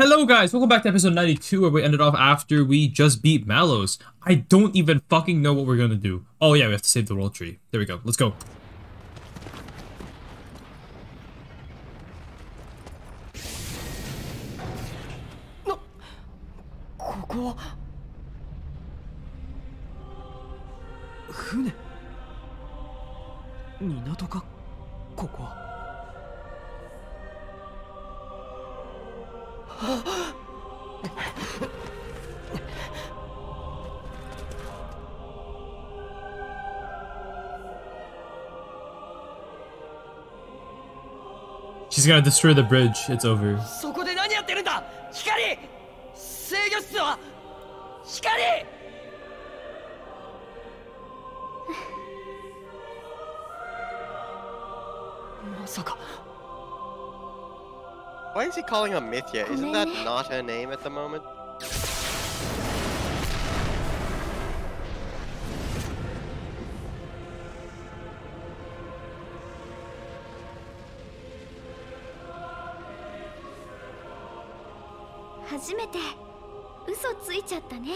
Hello guys, welcome back to episode 92 where we ended off after we just beat Malos. I don't even fucking know what we're gonna do. Oh yeah, we have to save the world tree. There we go, let's go. No! こ She's gonna destroy the bridge. It's over. Why is he calling her Mythra? Isn't that not her name at the moment? 初めて。嘘ついちゃったね。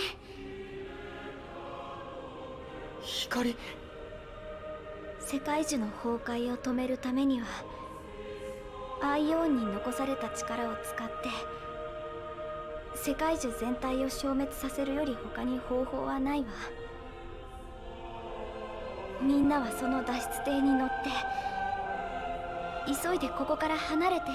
光。世界樹の崩壊を止めるためにはアイオンに残された力を使って世界樹全体を消滅させるより他に方法はないわ。みんなはその脱出艇に乗って急いでここから離れて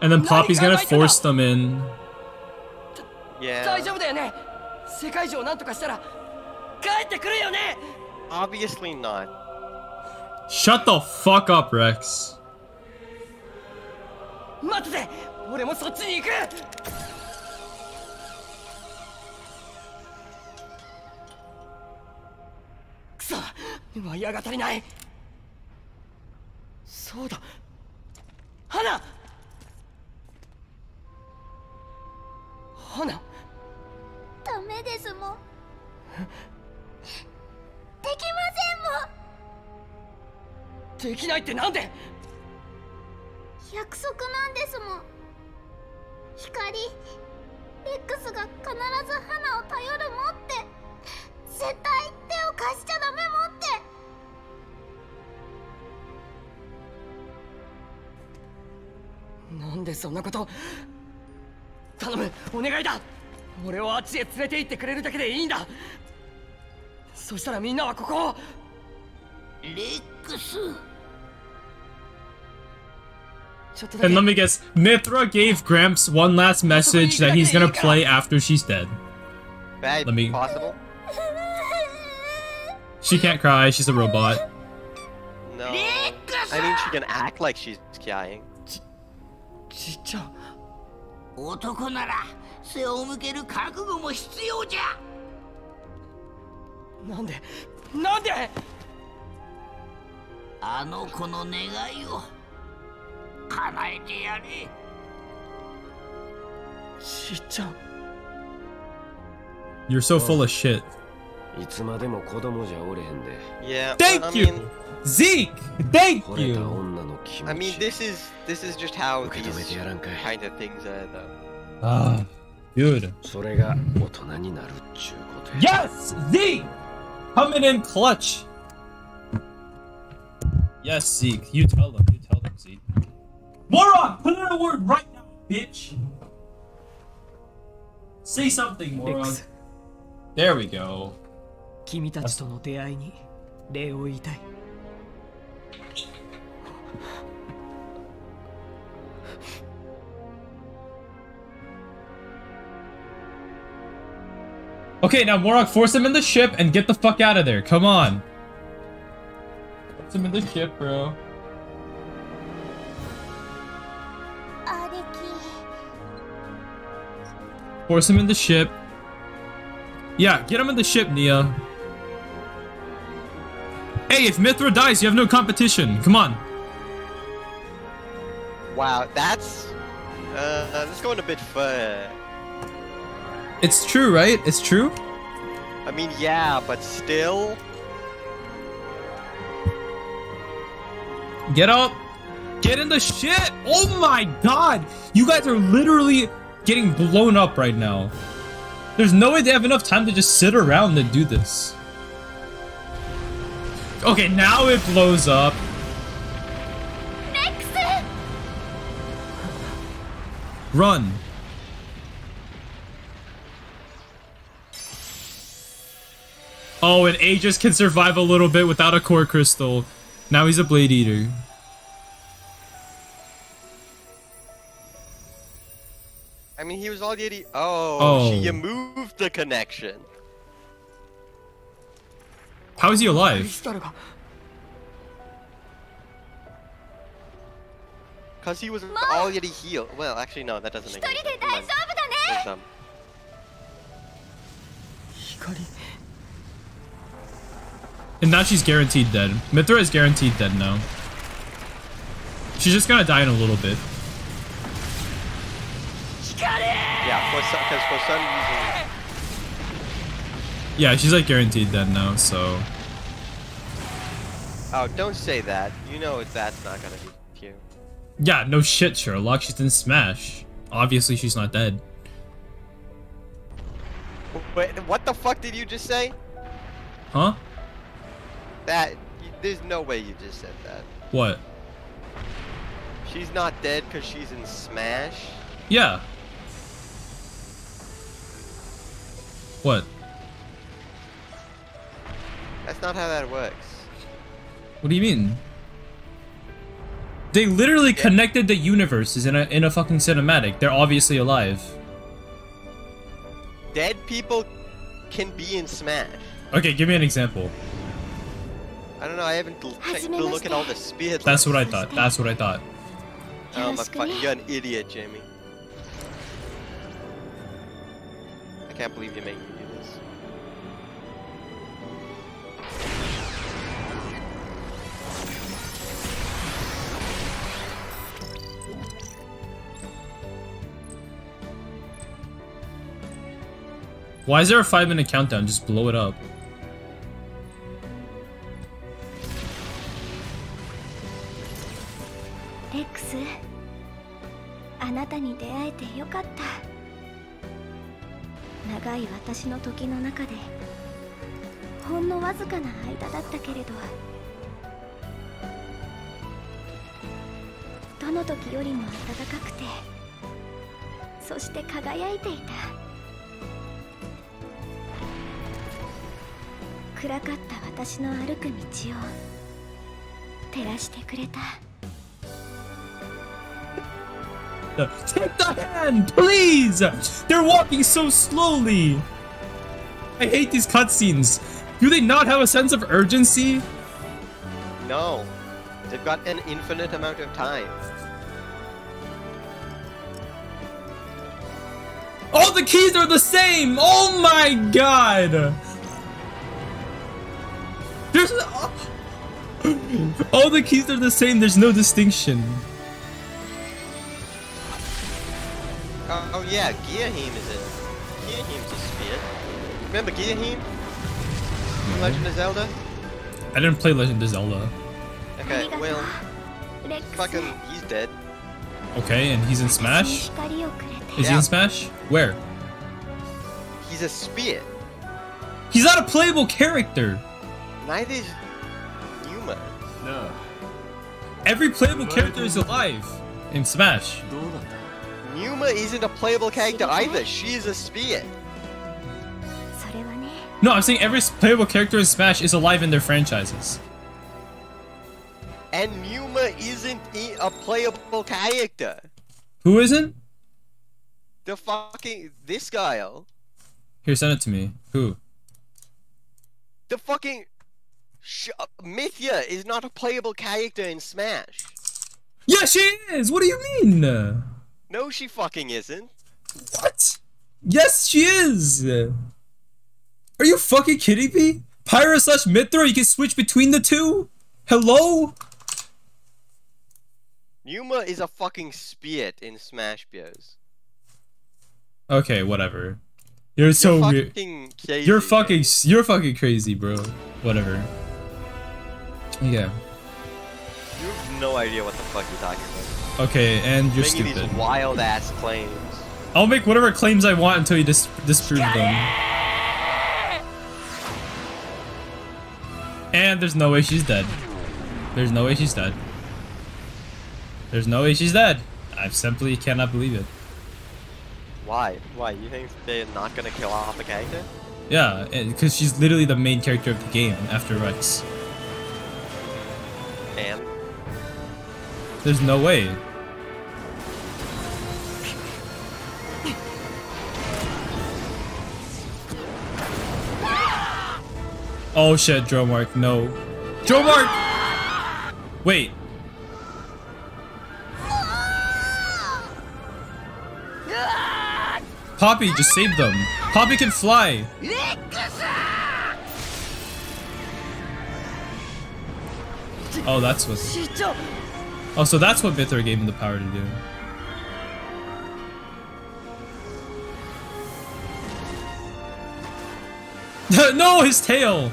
And then Poppi's gonna force them in. Yeah. Obviously not. Shut the fuck up, Rex. そうだ。花。花。ダメですもん。できませんもん。できないってなんで？約束なんですもん。光。レックスが必ず花を頼るもって。絶対手を貸しちゃダメもってなんでそんなこと頼むお願いだ俺をあっちへ連れて行ってくれるだけでいいんだそしたらみんなはここをレックス And let me guess, Mythra gave Gramps one last message that he's gonna play after she's dead. Let me... possible? She can't cry, she's a robot. No. I mean, she can act like she's crying. ちっちゃ男なら背を向ける覚悟も必要じゃなんでなんで？あの子の願いを叶えてやれちっちゃ You're so full of shit. いつまでも子供じゃおれへんで Yeah. Thank I you! mean, Zeke! Thank you! 女の気 I 持 mean, ち this is this is just how 受け止め these てやらんかい kind of things are, though. Ah, dude. それが大人になるっちゅうことや Yes! Zeke! Coming in clutch! Yes, Zeke. You tell them. You tell them, Zeke. Moron! Put in a word right now, bitch! Say something, moron. Rex. There we go. 君たちとの出会いに礼を言いたい Okay, now Morag, force him in the ship and get the fuck out of there. Come on. Force him in the ship, bro. Force him in the ship. Yeah, get him in the ship, Nia. Hey, if Mythra dies, you have no competition. Come on. Wow, that's uh, that's going a bit far. It's true, right? It's true? I mean, yeah, but still. Get up! Get in the shit! Oh my god! You guys are literally getting blown up right now. There's no way they have enough time to just sit around and do this. Okay, now it blows up. Run. Oh, and Aegis can survive a little bit without a core crystal. Now he's a Blade Eater. I mean, he was already- Oh, oh. she oh. moved the connection. How is he alive? Because he was already healed. Well, actually, no, that doesn't make sense. And now she's guaranteed dead. Mythra is guaranteed dead now. She's just gonna die in a little bit. yeah, for some, because for some reason, Yeah, she's like guaranteed dead now, so. oh, don't say that. You know that's not gonna be cute. Yeah, no shit, Sherlock. She's in Smash. Obviously, she's not dead. Wait, what the fuck did you just say? Huh? That there's no way you just said that. What? She's not dead because she's in Smash. Yeah. What? That's not how that works. What do you mean? They literally connected the universes in a in a fucking cinematic. They're obviously alive. Dead people can be in Smash. Okay, give me an example. I don't know. I haven't l- taken a look at all the speed. That's what I thought. That's what I thought. Oh my fuck! You're an idiot, Jamie. I can't believe you make me do this. Why is there a five minute countdown? Just blow it up. けれどどの時よりも暖かくてそして輝いていた暗かった私の歩く道を照らしてくれた Take the hand, please! They're walking so slowly! I hate these cutscenes. Do they not have a sense of urgency? No, they've got an infinite amount of time. All the keys are the same! Oh my god! There's All the keys are the same, there's no distinction. Oh, oh yeah, Ghirahim is in. Ghirahim's a spear. Remember Gearheim? from Legend of Zelda? I didn't play Legend of Zelda. Okay, well, fucking, he's dead. Okay, and he's in Smash? Is yeah. he in Smash? Where? He's a spirit. He's not a playable character! Neither is Pneuma. No. Every playable character is alive in Smash. Pneuma isn't a playable character either. She is a spirit. No, I'm saying every playable character in Smash is alive in their franchises. And Pneuma isn't a playable character. Who isn't? The fucking this guy. Oh. Here, send it to me. Who? The fucking Sh- Mythra is not a playable character in Smash. Yeah, she is. What do you mean? No, she fucking isn't. What? Yes, she is. Are you fucking kidding me? Pyra slash Mythra, you can switch between the two? Hello? Pneuma is a fucking spear in Smash Bros. Okay, whatever. You're so You're weird. fucking crazy. You're fucking you're fucking crazy, bro. Whatever. Yeah. You have no idea what the fuck you're talking about. Okay, and you're Making stupid. these wild ass claims. I'll make whatever claims I want until you dis disprove them. And there's no way she's dead. There's no way she's dead. There's no way she's dead. I simply cannot believe it. Why? Why? You think they're not gonna kill off a character? Yeah, eh, because she's literally the main character of the game after Rex. And There's no way. Oh shit, Dromarch, no. Dromarch! Wait. Poppi just save them. Poppi can fly. Oh, that's what... Oh, so that's what Mythra gave him the power to do. no, his tail!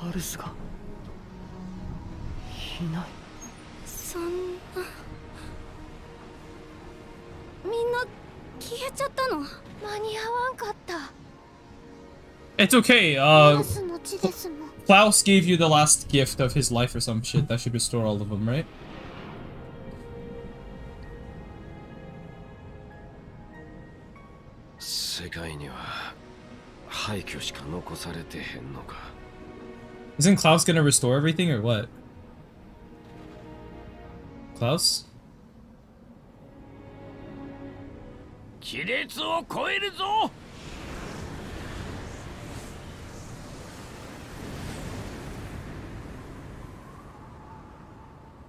雲海がアルスがいないそんなみんな消えちゃったの間に合わんかった It's okay. Uh, Klaus gave you the last gift of his life or some shit. That should restore all of them, right? 世界には廃墟しか残されてへんのか Isn't Klaus gonna restore everything or what? Klaus?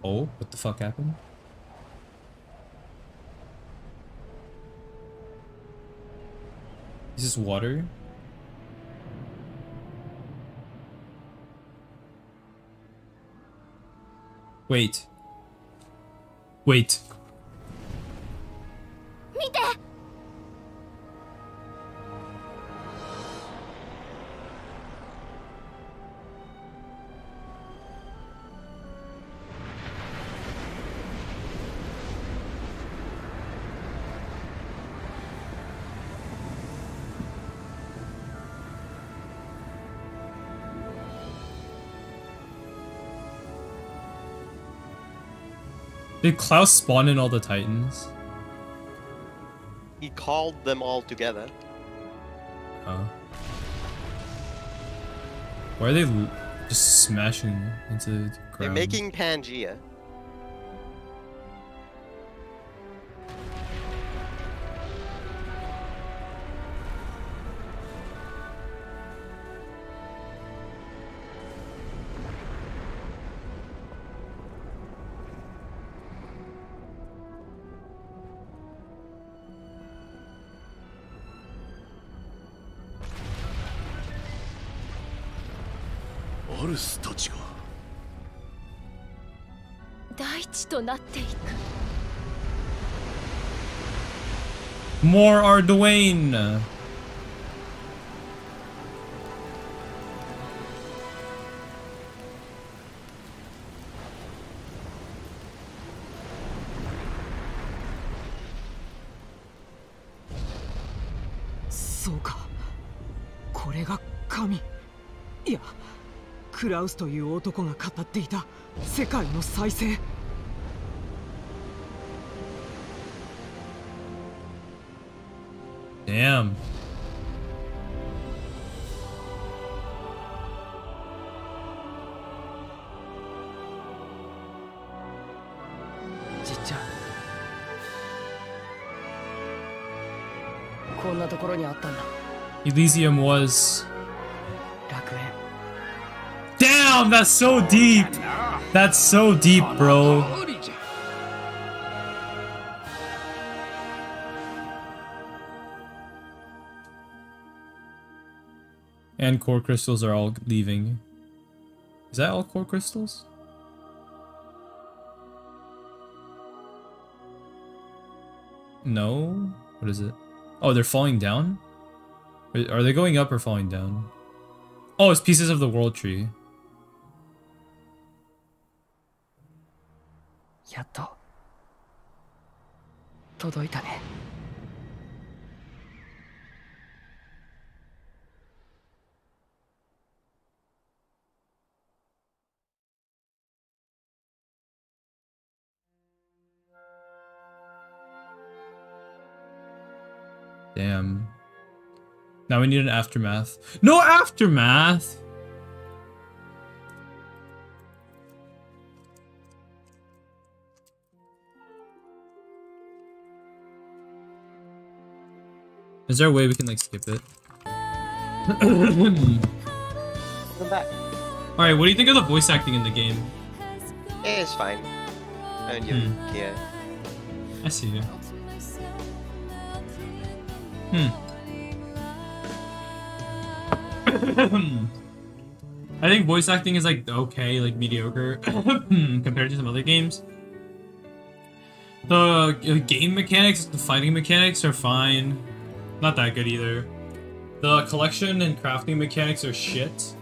Oh, what the fuck happened? Is this water? Wait. Wait. Did Klaus spawn in all the titans? he called them all together. Oh. Why are they just smashing into the ground? They're making Pangea. なっていく。More Arduane! そうか。これが神。いやクラウスという男が語っていた世界の再生 Damn. じっちゃんこんなところにあったんだ Elysium was. 楽園 Damn, that's so deep! な That's so deep, bro. And core crystals are all leaving. Is that all core crystals? No? What is it? Oh, they're falling down? Are are they going up or falling down? Oh, it's pieces of the world tree. やっと届いたね Damn. Now we need an aftermath. No aftermath! Is there a way we can like skip it? Welcome back. Alright, what do you think of the voice acting in the game? Eh, it's fine. I don't Hmm. care. I see you. Hmm. I think voice acting is like okay, like mediocre compared to some other games. The uh, game mechanics, the fighting mechanics are fine. Not that good either. The collection and crafting mechanics are shit.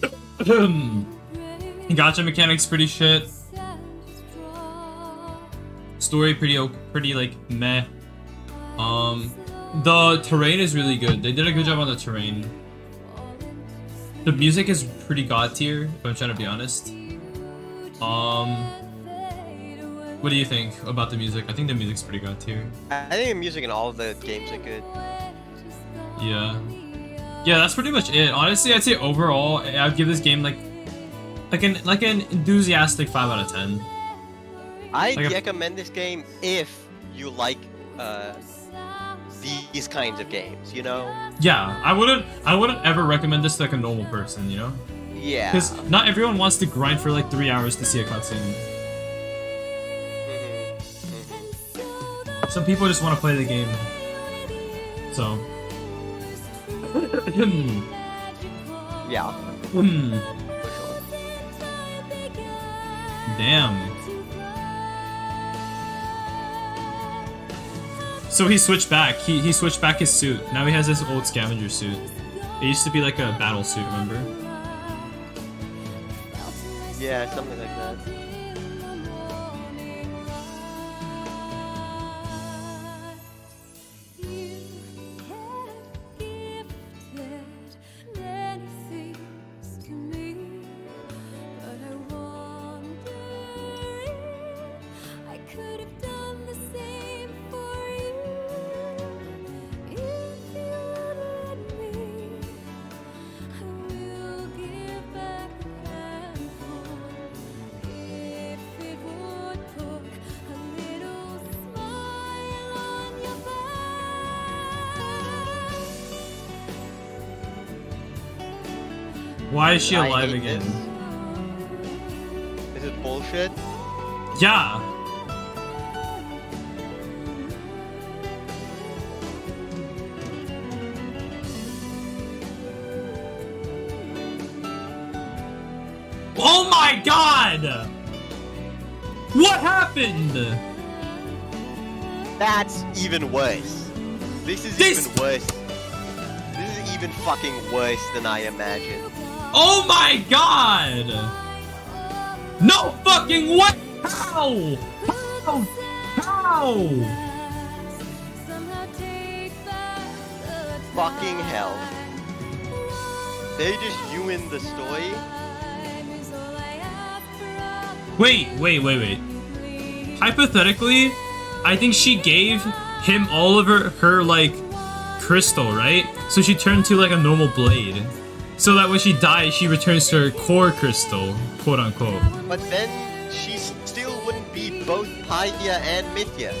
Gacha mechanics pretty shit. Story pretty pretty like meh. Um, the terrain is really good. They did a good job on the terrain. The music is pretty god tier, if I'm trying to be honest. Um, what do you think about the music? I think the music's pretty god tier. I think the music in all of the games are good. Yeah. Yeah, that's pretty much it. Honestly, I'd say overall, I'd give this game like like an like an enthusiastic five out of ten. I Like a- recommend this game if you like uh, these kinds of games, you know? Yeah, I wouldn't I wouldn't ever recommend this to like a normal person, you know? Yeah. Because not everyone wants to grind for like three hours to see a cutscene. Mhm. Some people just want to play the game. So. Hmm. Yeah, Hmm. Damn. So he switched back. He he switched back his suit. Now he has this old scavenger suit. It used to be like a battle suit, remember? Yeah, something like Why is she alive again? This. Is bullshit. Yeah. Oh my god! What happened? That's even worse. This is This- even worse. This is even fucking worse than I imagined. Oh my god! No fucking way! How? How? How? Fucking hell. They just ruined the story. Wait, wait, wait, wait. Hypothetically, I think she gave him all of her, her like crystal, right? So she turned to like a normal blade. So that when she dies, she returns to her core crystal, quote unquote. But then she still wouldn't be both Pyra and Mythra.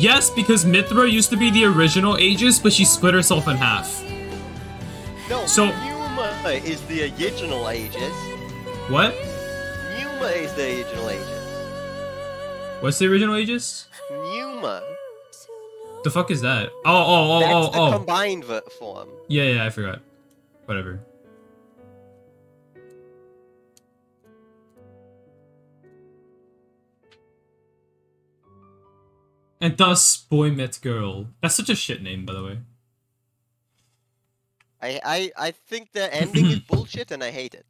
Yes, because Mythra used to be the original Aegis, but she split herself in half. No, So- Pneuma is the original Aegis. What? Pneuma is the original Aegis. What's the original Aegis? Pneuma. The fuck is that? Oh, oh, oh, That's oh, the oh. combined form. Yeah, yeah, I forgot. Whatever. And thus, boy met girl. That's such a shit name, by the way. I, I, I think the ending is bullshit and I hate it.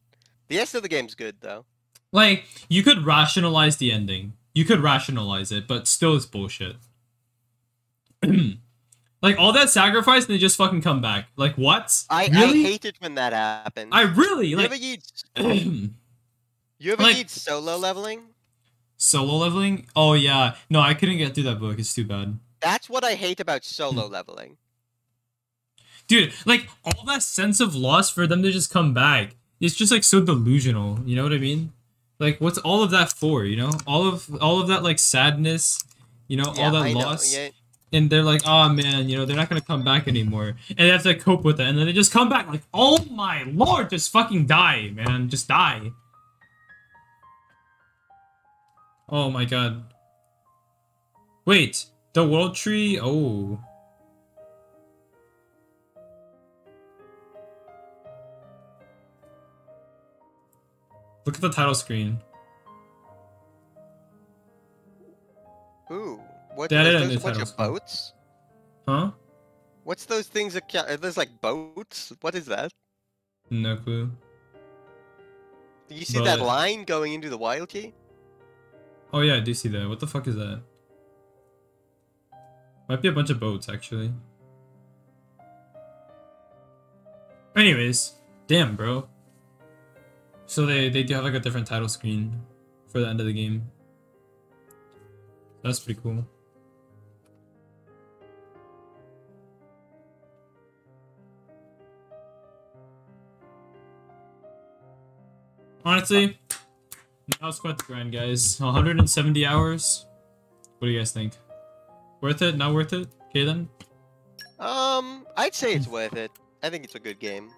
The rest of the game's good though. Like, you could rationalize the ending. You could rationalize it, but still it's bullshit. like, all that sacrifice and they just fucking come back. Like, what? I, really? I hate it when that happens. I really, you like... ever you ever like- need solo leveling? Solo leveling? Oh, yeah. No, I couldn't get through that book. It's too bad. That's what I hate about solo Hmm. leveling. Dude, like all that sense of loss for them to just come back, it's just like so delusional. You know what I mean? Like, what's all of that for? You know, all of all of that like sadness, you know, all that I know, loss, yeah. and they're like, oh man, you know, they're not gonna come back anymore, and they have to cope with it, and then they just come back like, oh my lord, just fucking die, man, just die. Oh my god. Wait, the world tree. Oh. Look at the title screen. Ooh, what? They are added a those a bunch of screen. boats? Huh? What's those things that are those like boats? What is that? No clue. Do you see that line going into the wild key? Oh yeah, I do see that. What the fuck is that? Might be a bunch of boats, actually. Anyways, damn, bro. So they they do have like a different title screen for the end of the game. That's pretty cool. Honestly, now it's quite the grind, guys. 170 hours. What do you guys think? Worth it? Not worth it? Okay then. Um, I'd say it's worth it. I think it's a good game.